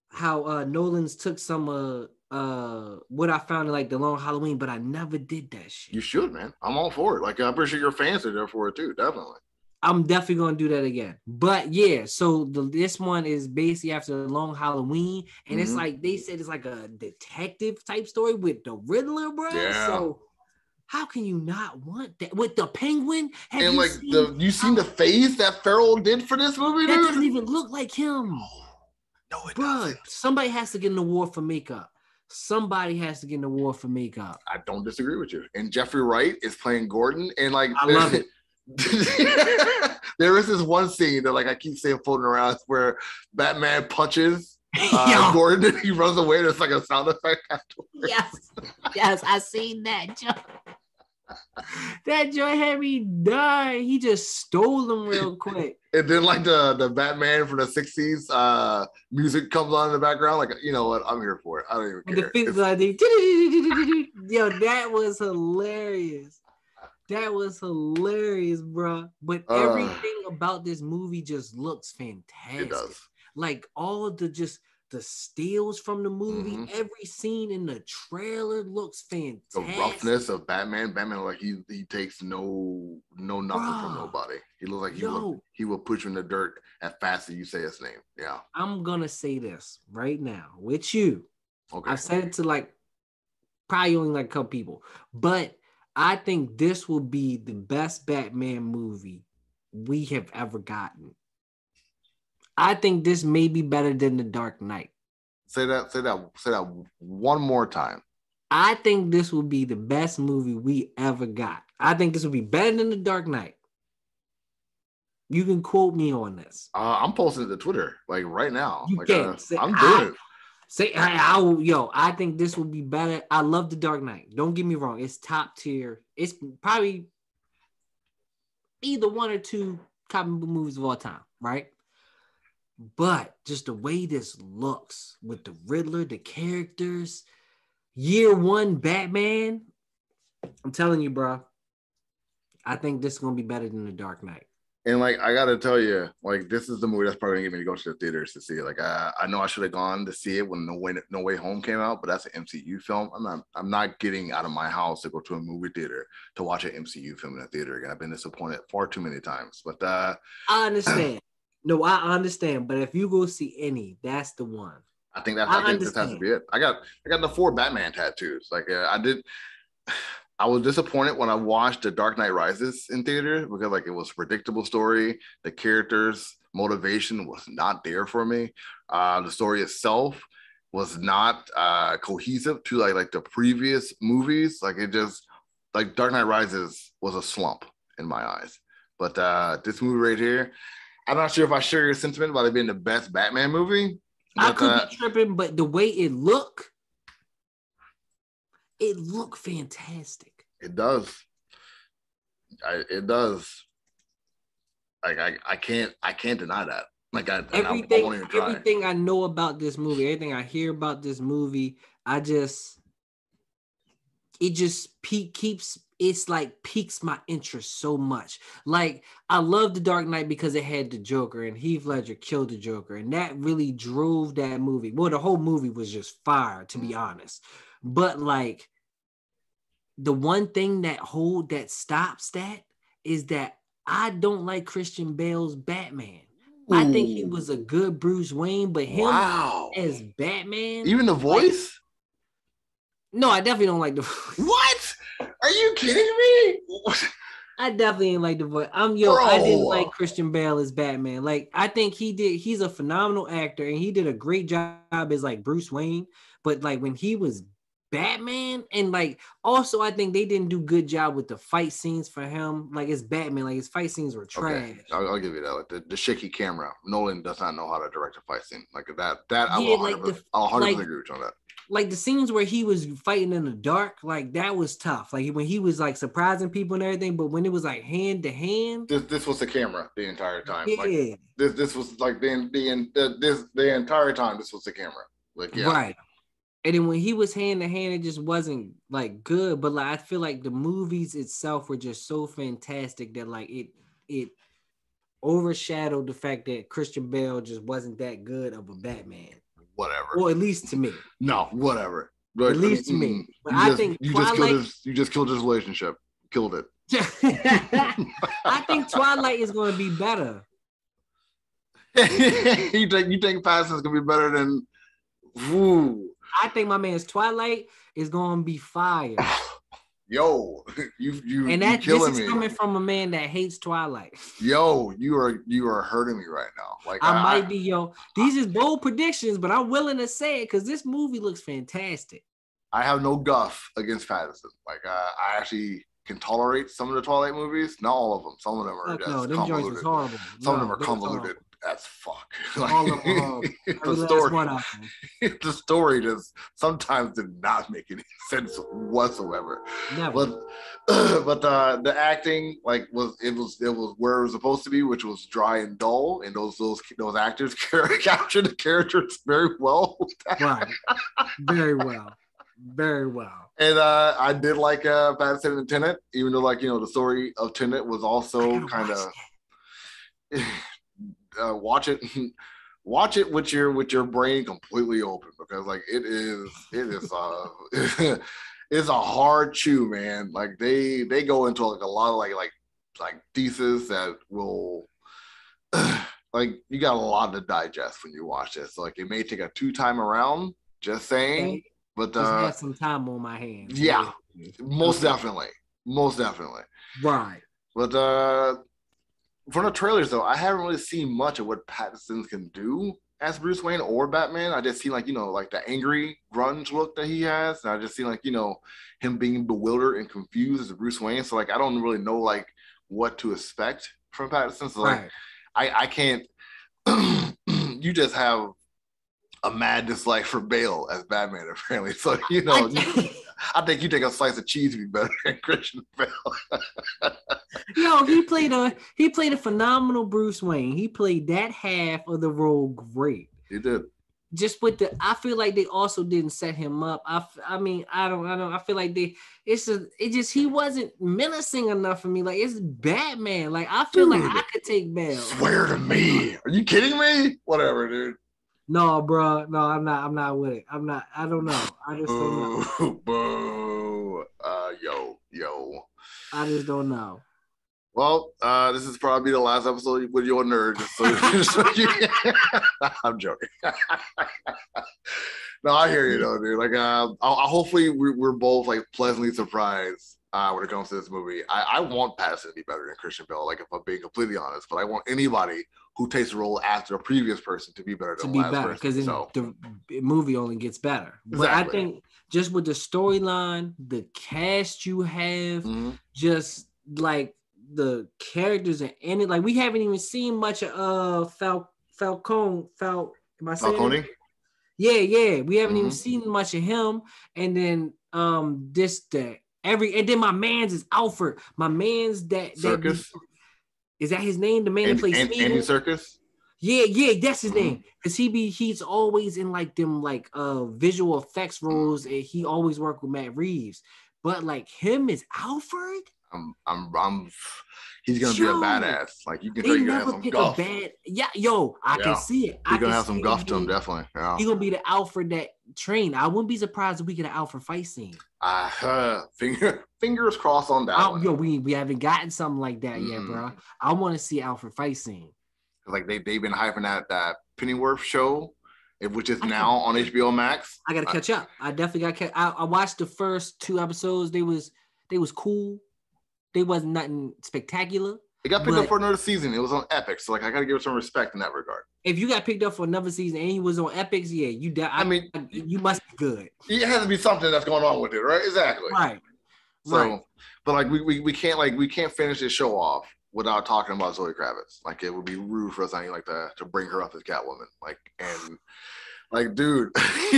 how uh Nolan's took some uh uh what I found in like the long Halloween, but I never did that shit. you should, man. I'm all for it. Like I'm pretty sure your fans are there for it too. Definitely. I'm definitely gonna do that again. But yeah, so the this one is basically after the long Halloween, and it's Mhm. like they said it's like a detective type story with the Riddler, bro. Yeah. So how can you not want that with the penguin? Have and you like seen- the you seen the face that Farrell did for this movie, that dude? doesn't even look like him, no, it bro. doesn't. Somebody has to get an award for makeup. Somebody has to get an award for makeup. I don't disagree with you. And Jeffrey Wright is playing Gordon, and like I love it. there is this one scene that like I keep saying floating around where Batman punches uh, Yo, Gordon and he runs away. There's like a sound effect afterwards. yes, yes, I seen that. That joint had me die. He just stole them real quick. And then like the the Batman from the '60s uh, music comes on in the background. Like you know what? I'm here for it. I don't even And the care. I did. Yo, that was hilarious. That was hilarious, bro. But Uh. everything about this movie just looks fantastic. it does. Like all the just the steals from the movie. Mhm. Every scene in the trailer looks fantastic. The roughness of Batman. Batman like he he takes no no nothing from nobody. He looks like he will Yo. he will put you in the dirt as fast as you say his name. Yeah. I'm gonna say this right now with you. Okay. I've said it to like probably only like a couple people, but I think this will be the best Batman movie we have ever gotten. I think this may be better than The Dark Knight. Say that. Say that. Say that one more time. I think this will be the best movie we ever got. I think this will be better than The Dark Knight. You can quote me on this. Uh, I'm posting it to Twitter like right now. You like, can. uh, Say- I'm I- doing it. Say, I, I will- yo, I think this will be better. I love The Dark Knight. Don't get me wrong; it's top tier. It's probably either one or two comic book movies of all time, right? But just the way this looks with the Riddler, the characters, year one Batman. I'm telling you, bro. I think this is gonna be better than The Dark Knight. And like I gotta tell you, like this is the movie that's probably gonna get me to go to the theaters to see it. Like I, I know I should have gone to see it when No Way No Way Home came out, but that's an MCU film. I'm not I'm not getting out of my house to go to a movie theater to watch an MCU film in a theater again. I've been disappointed far too many times. But uh I understand. no, I understand. But if you go see any, that's the one. I think that's I I, think this has to be it. I got I got the four Batman tattoos. Like uh, I did. I was disappointed when I watched The Dark Knight Rises in theater because like it was a predictable story. The characters' motivation was not there for me. Uh, the story itself was not uh, cohesive to like like the previous movies. Like it just like Dark Knight Rises was a slump in my eyes. But uh, this movie right here, I'm not sure if I share your sentiment about it being the best Batman movie. I could uh, be tripping, but the way it look, it look fantastic. It does. I, it does. Like I, I can't I can't deny that. Like I, and I, Everything, won't even try. everything I know about this movie, everything I hear about this movie, I just, it just peak keeps. It's like piques my interest so much. Like I love The Dark Knight because it had the Joker and Heath Ledger killed the Joker, and that really drove that movie. Well, the whole movie was just fire, to be mm. honest. But like the one thing that hold that stops that is that I don't like Christian Bale's Batman. I think he was a good Bruce Wayne, but him wow. as Batman. Even the voice? no, I definitely don't like the. what? Are you kidding me? I definitely didn't like the voice. I'm yo. I didn't like Christian Bale as Batman. Like I think he did. He's a phenomenal actor, and he did a great job as like Bruce Wayne. But like when he was Batman, and like also I think they didn't do good job with the fight scenes for him. Like as Batman, like his fight scenes were trash. Okay, I'll, I'll give you that. Like the, the shaky camera. Nolan does not know how to direct a fight scene like that. That I Yeah, will like 100%, the- I'll 100 like- agree with you on that. like the scenes where he was fighting in the dark, like that was tough. Like when he was like surprising people and everything, but when it was like hand to hand, This this was the camera the entire time. Like yeah, this this was like the the, the this the entire time this was the camera. Like yeah. right. And then when he was hand to hand, it just wasn't like good. But like I feel like the movies itself were just so fantastic that like it it overshadowed the fact that Christian Bale just wasn't that good of a Batman. Whatever. Well, at least to me. No, whatever. But, At least to me. But I just, think you just killed his you just killed his relationship. Killed it. I think Twilight is going to be better. you think you think Pattinson's gonna be better than Ooh. I think my man's Twilight is going to be fire. Yo, you you And you that this is me. coming from a man that hates Twilight. Yo, you are you are hurting me right now. Like I might be yo. These is bold predictions, but I'm willing to say it because this movie looks fantastic. I have no guff against Pattinson. Like uh, I actually can tolerate some of the Twilight movies. Not all of them. Some of them are Fuck just no, them convoluted. was horrible. Some of them are convoluted as All of the story, one of them. the story just sometimes did not make any sense whatsoever. Never. But but uh, the acting like was it was it was where it was supposed to be, which was dry and dull, and those those those actors captured the characters very well. right. Very well. Very well. And uh, I did like uh, Pattinson and Tenet, even though like you know the story of Tenet was also kind of. Uh, watch it. watch it with your with your brain completely open because like it is it is uh it's a hard chew, man. Like they they go into like a lot of like like like thesis that will like you got a lot to digest when you watch this. So, like it may take a two time around, just saying. But uh, just have some time on my hands. Yeah, most definitely, most definitely. Right. But uh from the trailers though, I haven't really seen much of what Pattinson can do as Bruce Wayne or Batman. I just see like, you know, like the angry grunge look that he has. And I just see like, you know, him being bewildered and confused as Bruce Wayne. So like I don't really know like what to expect from Pattinson. So like right. I, I can't you just have a mad dislike for Bale as Batman, apparently. So you know, I, think you take a slice of cheese to be better than Christian Bale. Yo, he played a he played a phenomenal Bruce Wayne. He played that half of the role great. He did. Just with the, I feel like they also didn't set him up. I, I mean, I don't, I don't. I feel like they, it's a, it just he wasn't menacing enough for me. Like it's Batman. Like I feel dude, like I could take Bale. Swear to me. Are you kidding me? Whatever, dude. No, bro. No, I'm not. I'm not with it. I'm not. I don't know. I just don't know. Boo. Uh, yo, yo. I just don't know. Well, uh, this is probably the last episode with your nerd. So, so you, I'm joking. no, I hear you though, dude. Like, uh, I, I hopefully we're, we're both like pleasantly surprised uh, when it comes to this movie. I, I want Pattinson to be better than Christian Bale, like if I'm being completely honest. But I want anybody who takes the role after a previous person to be better than to be better because so. the movie only gets better. Exactly. But I think just with the storyline, the cast you have, mm-hmm. just like the characters and any like we haven't even seen much of uh Fal Falcone Fal am I saying Falcone? Yeah, yeah. We haven't mm-hmm. even seen much of him. And then um this the every and then my man's is Alfred. My man's that Serkis. that is that his name? The man and, that plays and, Andy Serkis. Yeah, yeah, that's his mm-hmm. name. Cause he be he's always in like them like uh visual effects roles, and he always work with Matt Reeves. But like him is Alfred. I'm I'm I'm he's gonna yo, be a badass. Like you can tell you gonna have some guff. Bad, yeah, yo, I yeah. can see it. He's gonna have some guff to him, definitely. Yeah. He's gonna be the Alfred that train. I wouldn't be surprised if we get an Alfred fight scene. Uh, uh finger fingers crossed on that. I, yo, we we haven't gotten something like that mm. yet, bro. I want to see Alfred fight scene. Like they they've been hyping that that Pennyworth show which is now on HBO Max. I gotta catch up. I definitely got. I, I watched the first two episodes. They was they was cool. They wasn't nothing spectacular. It got picked up for another season. It was on Epix, so like I gotta give it some respect in that regard. If you got picked up for another season and he was on Epix, yeah, you. De- I, I mean, you must be good. It has to be something that's going on with it, right? Exactly. Right. So, right. but like we, we we can't like we can't finish this show off without talking about Zoe Kravitz. Like it would be rude for us, I like to to bring her up as Catwoman. Like and like, dude,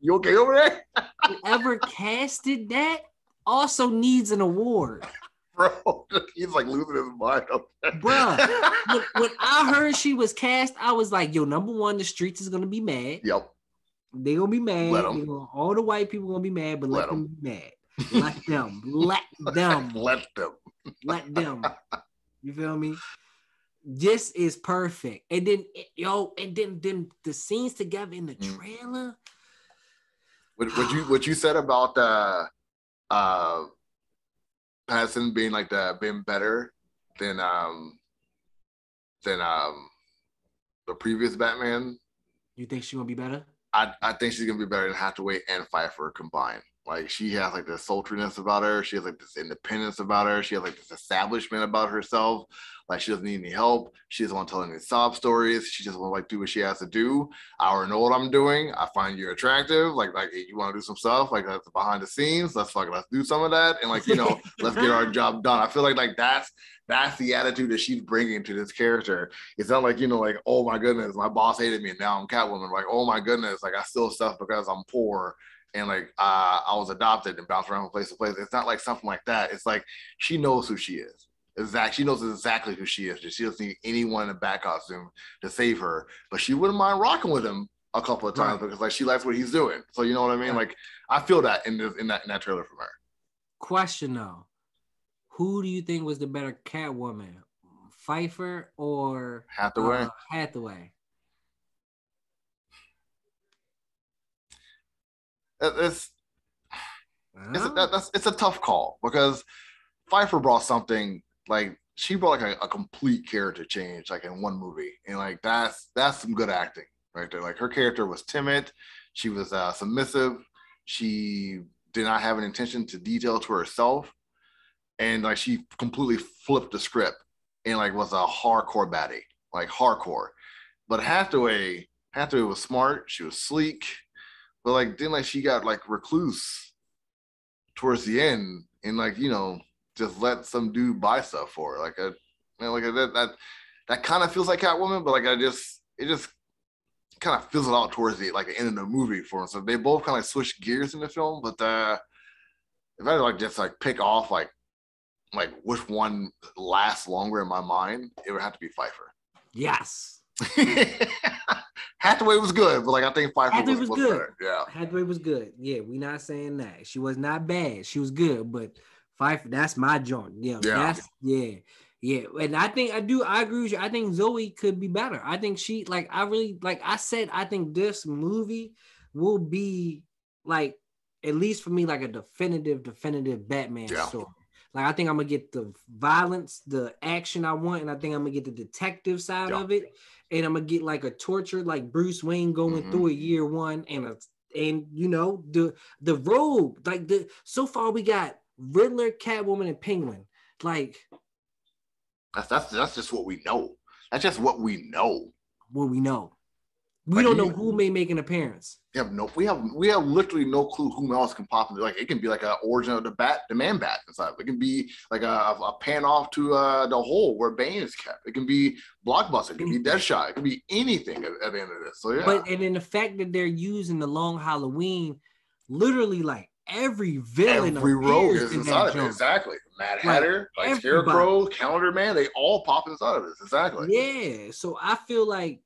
you okay over there? Whoever casted that also needs an award. Bro, he's like losing his mind up there. Bro, when, when, I heard she was cast, I was like, yo, number one, the streets is gonna be mad. Yep. They gonna be mad. Gonna, all the white people gonna be mad, but let, let them be mad. Let them. Let them. Let them. Let them. You feel me? This is perfect. And then yo, and then then the scenes together in the mm. trailer. What, what you what you said about uh uh Pattinson being like the being better than um than um the previous Batman. You think she will be better? I, I think she's gonna be better than Hathaway and Pfeiffer combined. Like she has like this sultriness about her. She has like this independence about her. She has like this establishment about herself. Like she doesn't need any help. She doesn't want to tell any sob stories. She just want to like do what she has to do. I already know what I'm doing. I find you attractive. Like like you want to do some stuff like that's behind the scenes. Let's fucking let's do some of that and like you know let's get our job done. I feel like like that's that's the attitude that she's bringing to this character. It's not like you know like oh my goodness my boss hated me and now I'm Catwoman. Like oh my goodness like I steal stuff because I'm poor and like uh, I was adopted and bounced around from place to place. It's not like something like that. It's like she knows who she is. Exactly. She knows exactly who she is. She doesn't need anyone in a bat costume to save her, but she wouldn't mind rocking with him a couple of times right. because like she likes what he's doing. So you know what I mean? Yeah. Like I feel that in this, in that in that trailer from her. Question though, who do you think was the better Catwoman, Pfeiffer or Hathaway. uh, Hathaway? It's it's a, that, that's it's a tough call because Pfeiffer brought something like she brought like a, a complete character change like in one movie. And like that's that's some good acting right there. Like her character was timid. She was uh, submissive. She did not have an intention to detail to herself. And like she completely flipped the script and like was a hardcore baddie like hardcore. But Hathaway Hathaway was smart. She was sleek but like then like she got like recluse towards the end and like you know just let some dude buy stuff for her. like know, like that that that kind of feels like Catwoman, but like I just it just kind of fizzled out towards the like the end of the movie for him. So they both kind of like switched gears in the film, but uh if I had like just like pick off like like which one lasts longer in my mind, it would have to be Pfeiffer. Yes. Hathaway was good, but like I think Pfeiffer Hathaway was, was good. better. Yeah. Hathaway was good. Yeah, we not saying that. She was not bad. She was good, but Pfeiffer, that's my joint. Yeah, Yeah. that's yeah. Yeah, and I think I do. I agree with you. I think Zoe could be better. I think she like. I really like. I said I think this movie will be like at least for me like a definitive, definitive Batman Yeah. story. Like I think I'm gonna get the violence, the action I want, and I think I'm gonna get the detective side Yeah. of it, and I'm gonna get like a torture like Bruce Wayne going Mhm. through a year one and a and you know the the rogue like the so far we got Riddler, Catwoman, and Penguin. Like That's that's that's just what we know. That's just what we know. what we know. We Like, don't know who may make an appearance. We have no we have we have literally no clue who else can pop in. like it can be like an origin of the bat the man bat inside. It can be like a, a pan off to uh the hole where Bane is kept. It can be blockbuster, it can be Deadshot, it can be anything at, at the end of this. So yeah. But and then the fact that they're using the long Halloween, literally like every villain Every rogue is in inside of it. Exactly. Mad Hatter, like everybody. Scarecrow, Calendar Man, they all pop inside of this. Exactly. Yeah, so I feel like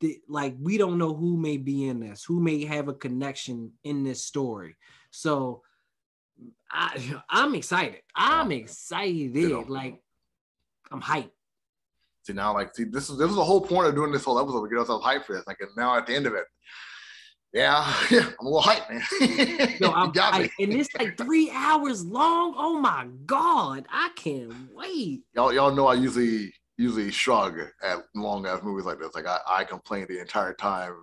the, like we don't know who may be in this, who may have a connection in this story. So I I'm excited. I'm excited. Like I'm hyped. See now, like, see, this is this is the whole point of doing this whole episode to get ourselves hyped for this. Like, and now at the end of it, yeah, yeah, I'm a little hyped, man. No, I'm hyped. and it's like three hours long. Oh my god, I can't wait. y'all y'all know I usually usually shrug at long ass movies like this. Like I, I complained the entire time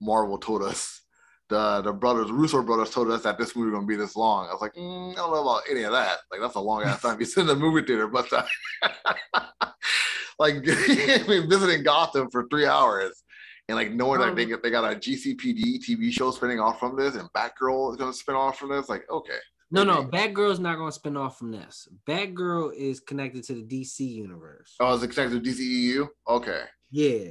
Marvel told us the the brothers Russo brothers told us that this movie was gonna be this long. I was like, mm, I don't know about any of that. Like that's a long ass time sit in the movie theater, but uh, like mean, visiting Gotham for three hours. And like knowing like they Um, they got a GCPD TV show spinning off from this, and Batgirl is gonna spin off from this. Like, okay, No, no, Batgirl's not gonna spin off from this. Batgirl is connected to the DC universe. oh, it's executive DCEU. Okay, Yeah.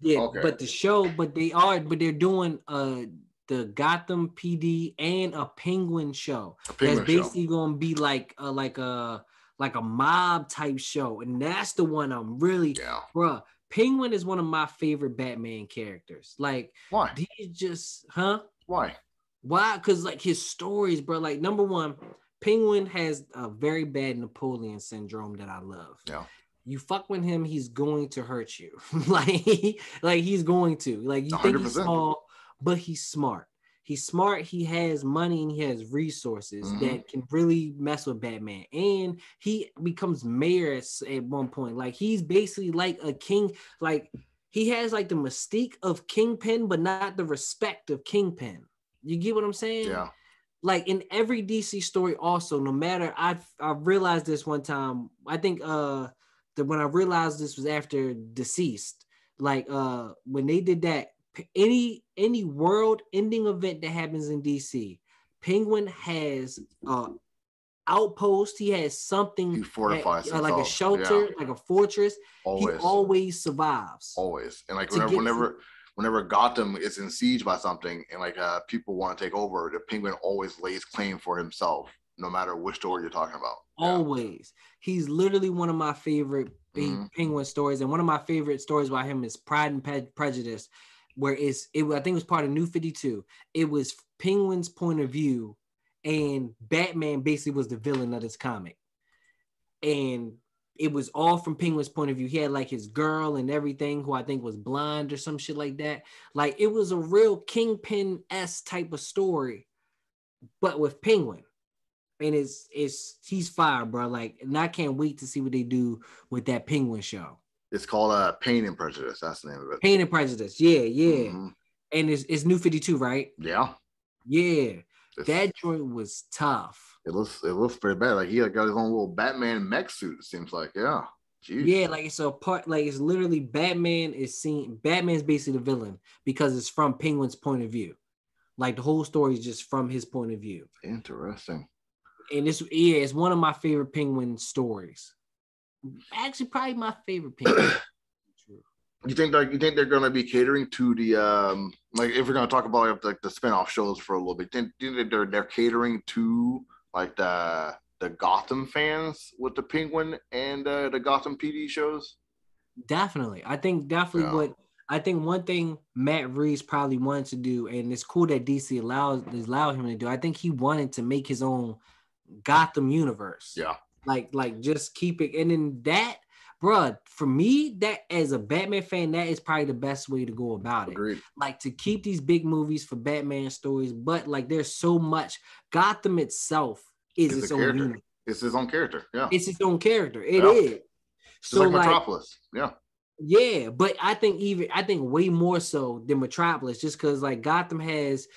Yeah, Okay. but the show, but they are, but they're doing uh the Gotham PD and a Penguin show. a Penguin that's show. basically gonna be like uh like a like a mob type show, and that's the one I'm really, Yeah, bruh. Penguin is one of my favorite Batman characters. Like why? he's just, huh? Why? Why? Because like his stories, bro. Like number one, Penguin has a very bad Napoleon syndrome that I love. Yeah. You fuck with him, he's going to hurt you. like, like he's going to. Like you think he's small, but he's smart. He's smart. He has money and he has resources Mhm. that can really mess with Batman. And he becomes mayor at, at one point. Like he's basically like a king. Like he has like the mystique of Kingpin, but not the respect of Kingpin. You get what I'm saying? Yeah. Like in every DC story, also, no matter I I realized this one time. I think uh that when I realized this was after DCeased, like uh when they did that, any any world ending event that happens in DC, Penguin has uh outpost, he has something He fortifies that- uh, like a shelter, yeah. like a fortress. Always. He always survives. always and like whenever whenever whenever gotham is in siege by something and like uh people want to take over the penguin always lays claim for himself no matter which story you're talking about Yeah. Always. He's literally one of my favorite Mhm. penguin stories. And one of my favorite stories by him is Pride and Pe- Prejudice, where it's it I think it was part of New 52. It was Penguin's point of view, and Batman basically was the villain of this comic. And it was all from Penguin's point of view. He had like his girl and everything, who I think was blind or some shit like that. Like it was a real Kingpin s type of story, but with Penguin. And it's it's he's fire, bro. Like, and I can't wait to see what they do with that Penguin show. It's called uh, Pain and Prejudice. That's the name of it. Pain and Prejudice. Yeah, yeah. Mhm. And it's it's New Fifty Two, right? Yeah. Yeah. It's- That joint was tough. It looks it looks pretty bad. Like he like, got his own little Batman mech suit. It seems like yeah. Jeez. Yeah, like it's a part, like it's literally Batman is seen. Batman's basically the villain because it's from Penguin's point of view. Like the whole story is just from his point of view, Interesting. and it's yeah, it's one of my favorite Penguin stories. Actually, probably my favorite Penguin. You think like you think they're gonna be catering to the um like if we're gonna talk about like, the spin-off shows for a little bit, think, do you think they're they're catering to like the the Gotham fans with the Penguin and uh, the Gotham PD shows? Definitely, I think definitely Yeah. what I think one thing Matt Reeves probably wanted to do, and it's cool that DC allows allowed him to do. I think he wanted to make his own Gotham universe. Yeah. like like just keep it, and then that, bruh, for me, that as a Batman fan, that is probably the best way to go about it. Agreed. Like to keep these big movies for Batman stories, but like there's so much. Gotham itself is It's its own character. unit. It's his own character. Yeah. It's its own character. It is. Yeah. Just So like like, Metropolis. Yeah. yeah, but I think even I think way more so than Metropolis, just because like Gotham has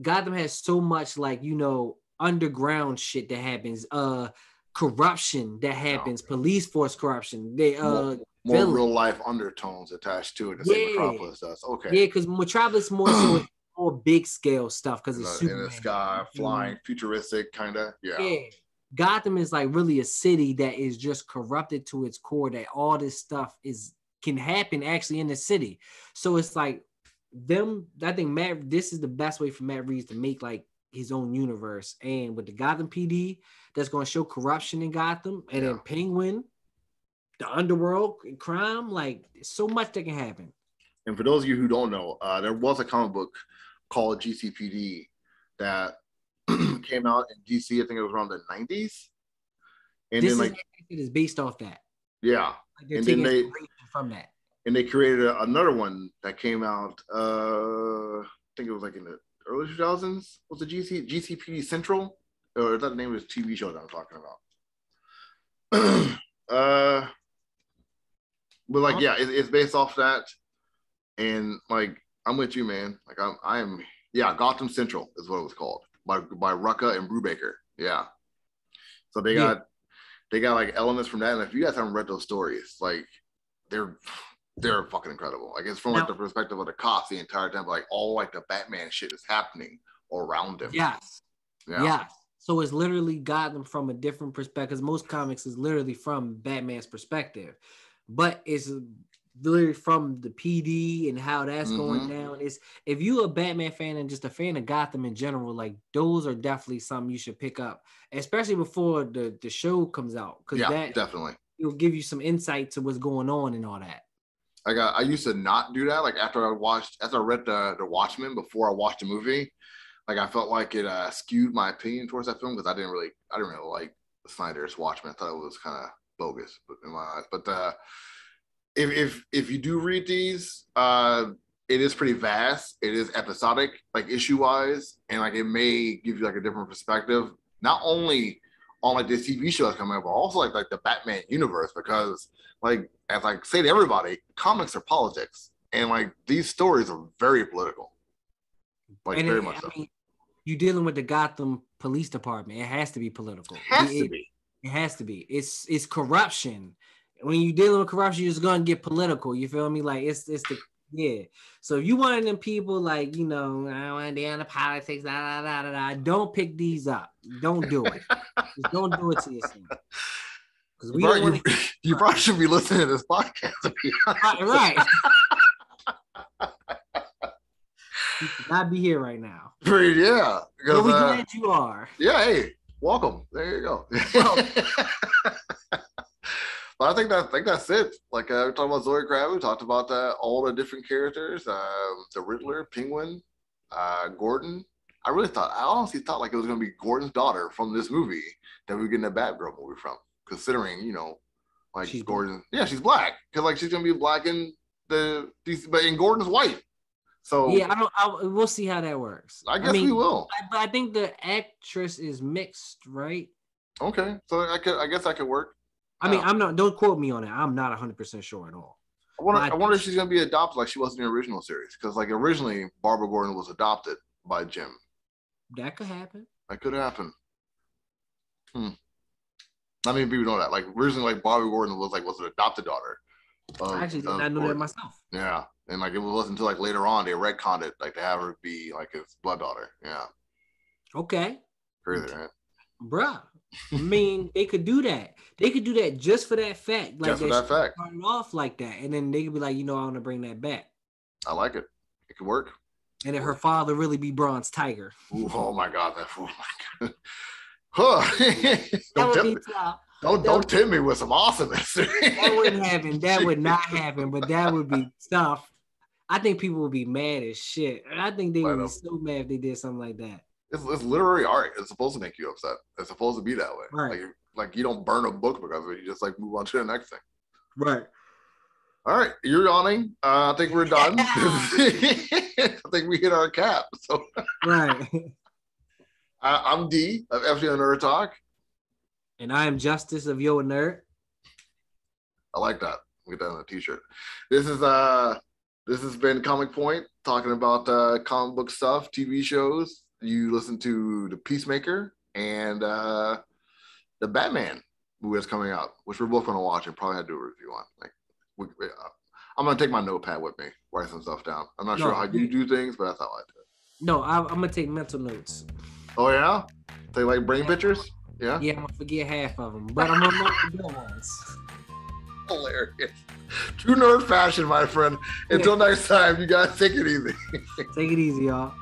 Gotham has so much like you know underground shit that happens, uh corruption that happens, police force corruption. They uh More- More real life undertones attached to it than Yeah. Metropolis does. Okay. yeah, because Metropolis more so more big scale stuff because in, it's the, in the sky, flying, futuristic, kind of. Yeah. Yeah. Gotham is like really a city that is just corrupted to its core that all this stuff is can happen actually in the city. So it's like them I think Matt this is the best way for Matt Reeves to make like his own universe and with the Gotham PD that's going to show corruption in Gotham and then Penguin the underworld crime like so much that can happen. And for those of you who don't know, uh, there was a comic book called GCPD that came out in DC. I think it was around the 90s. And this then, like, it is based off that. yeah. Like And then they- from that. And they created a, another one that came out, uh, I think it was like in the early 2000s. Was the GC, GCPD Central? Or is that the name of the TV show that I'm talking about? uh, but like, yeah, it, it's based off that. And like, I'm with you, man. Like, I'm, I'm, yeah, Gotham Central is what it was called by by Rucka and Brubaker. Yeah. So they Yeah. got they got like elements from that. And if you guys haven't read those stories, like they're they're fucking incredible. Like it's from like Now- the perspective of the cops the entire time, but like all like the Batman shit is happening around them. Yes. Yeah. Yeah. So it's literally got them from a different perspective. 'cause Most comics is literally from Batman's perspective, but it's literally from the PD and how that's going Mhm. down. It's if you a Batman fan and just a fan of Gotham in general, like those are definitely something you should pick up, especially before the the show comes out, because Yeah, that definitely. will give you some insight to what's going on and all that. I got I used to not do that. Like after I watched after I read the the Watchmen before I watched the movie, like I felt like it uh, skewed my opinion towards that film because I didn't really I didn't really like Snyder's Watchmen. I thought it was kind of bogus, but in my eyes. But uh, if if if you do read these, uh, it is pretty vast. It is episodic, like issue wise, and like it may give you like a different perspective, not only on like this TV show that's coming up, but also like like the Batman universe because like as I say to everybody, comics are politics, and like these stories are very political, like and very it- much I so. mean, you're dealing with the Gotham Police Department. It has to be political. Has It- to be. It has to be. It's it's corruption. When you're dealing with corruption, you're just gonna get political. You feel me? Like it's it's the yeah. So if you one of them people like you know I don't want to in the politics, da, da, da, da, da, don't pick these up. Don't do it. just don't do it to yourself. Because we you, want to. you probably should be listening to this podcast. to be. Right, right. You should not be here right now. Pretty- yeah. But we uh, glad you are. yeah, hey, welcome. There you go. but I think that I think that's it. Like uh, we talked about Zoe Kravitz, we talked about uh, all the different characters, um, the Riddler, Penguin, uh, Gordon. I really thought, I honestly thought like it was gonna be Gordon's daughter from this movie that we were getting a Batgirl movie from, considering you know Like She's Gordon, yeah, she's black because like she's gonna be black in the DC, but in Gordon's white. So Yeah, I don't. I, we'll see how that works. I guess we will. I, but I think the actress is mixed, right? Okay, so I could, I guess I could work. I mean. I'm not. Don't quote me on it. I'm not 100 percent sure at all. I wonder, I I wonder if she's gonna be adopted like she was in the original series because like originally Barbara Gordon was adopted by Jim. That could happen. That could happen. Hmm. Not many people know that. Like originally, like Barbara Gordon was like was an adopted daughter. of- I actually did not know that myself. Yeah, and like it wasn't until like later on they retconned it, like to have her be like his blood daughter. Yeah, Okay, crazy, right? bruh. I mean, they could do that. They could do that just for that fact. Like Just for that fact, started off like that, and then they could be like, you know, I want to bring that back. I like it. It could work. And then her father really be Bronze Tiger. Ooh, oh my god, that. Oh my god. Huh. That don't, would tempt, be top. don't don't tempt me with some awesomeness. That wouldn't happen. That would not happen. But that would be tough. I think people would be mad as shit. I think they would be so mad if they did something like that. It's, it's literary art. It's supposed to make you upset. It's supposed to be that way. Right. Like, like you don't burn a book because of it. You just like move on to the next thing. Right. All right, you're yawning. Uh, I think we're done. I think we hit our cap. So Right. uh, I'm D of FTO Nerd Talk. And I am Justice of Yo Nerd. I like that. Get that on a t-shirt. This is uh this has been Comic Point talking about uh comic book stuff, TV shows. You listen to the Peacemaker and uh the Batman movie that's coming out, which we're both gonna watch and probably have to do a review on. Like we, we- uh, I'm gonna take my notepad with me, write some stuff down. I'm not No, sure how you do things, but that's how I do it. No, I, I'm gonna take mental notes. Oh yeah? They like brain pictures? Yeah? Yeah, I'm gonna forget half of them, but I'm gonna note the good ones. Hilarious. True nerd fashion, my friend. Until next time, you guys take it easy. Take it easy, y'all.